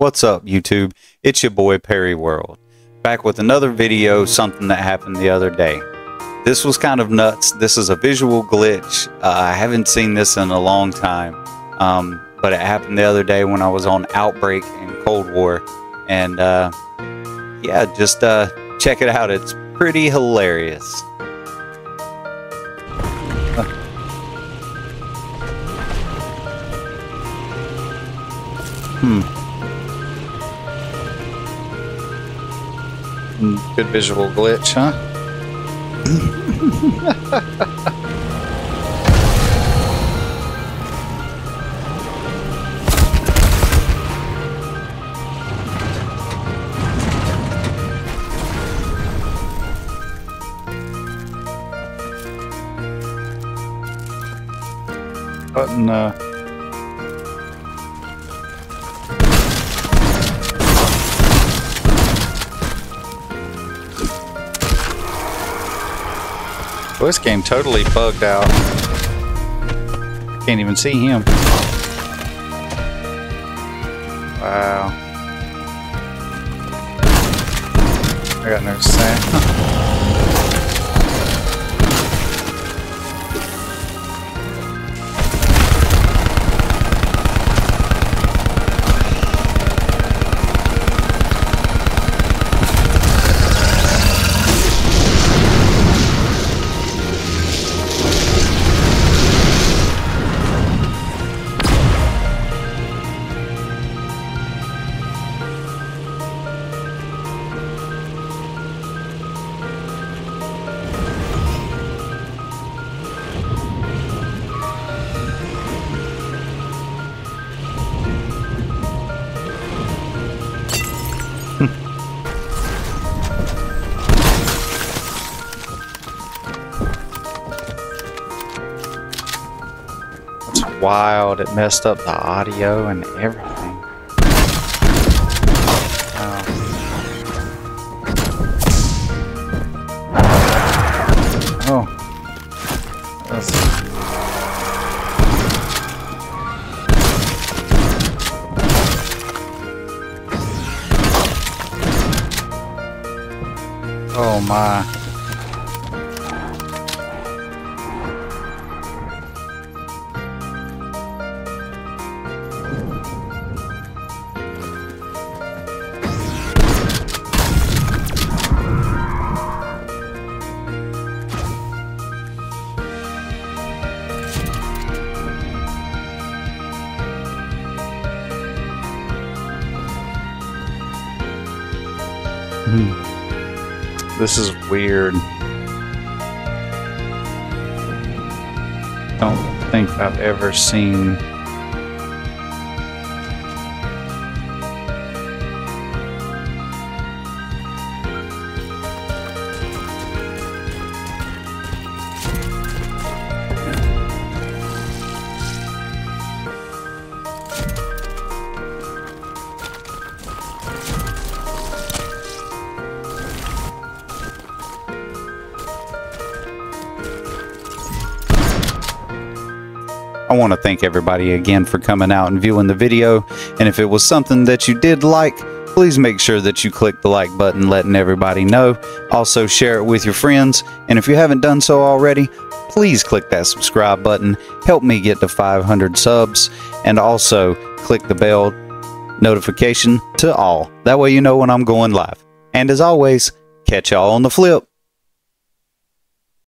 What's up, YouTube? It's your boy Perry World. Back with another video, something that happened the other day. This was kind of nuts. This is a visual glitch. Uh, I haven't seen this in a long time. Um, but it happened the other day when I was on Outbreak and Cold War. And uh, yeah, just uh, check it out. It's pretty hilarious. Hmm. Good visual glitch, huh? Button, uh... Well, this game totally bugged out. Can't even see him. Wow. I got no sound. wild. It messed up the audio and everything. Wow. Oh. That's- Oh my. This is weird. Don't think I've ever seen. I want to thank everybody again for coming out and viewing the video. And if it was something that you did like, please make sure that you click the like button, letting everybody know. Also, share it with your friends. And if you haven't done so already, please click that subscribe button. Help me get to 500 subs. And also, click the bell notification to all. That way, you know when I'm going live. And as always, catch y'all on the flip.